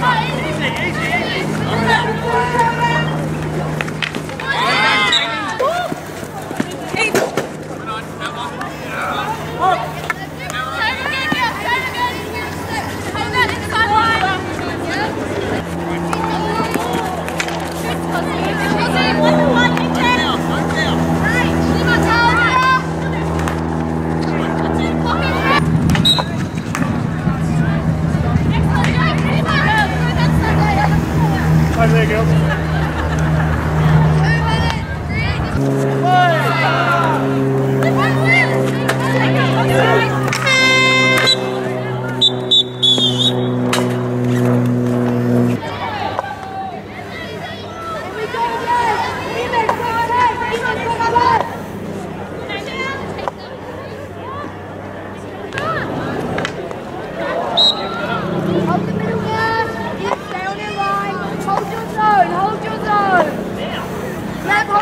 Bye. Hi, there you go.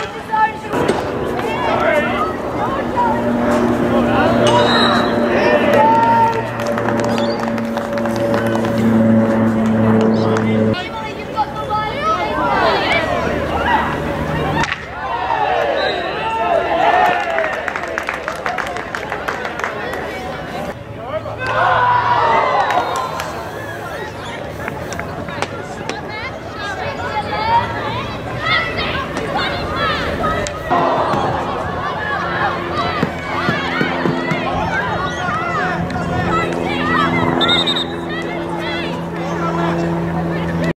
Bye.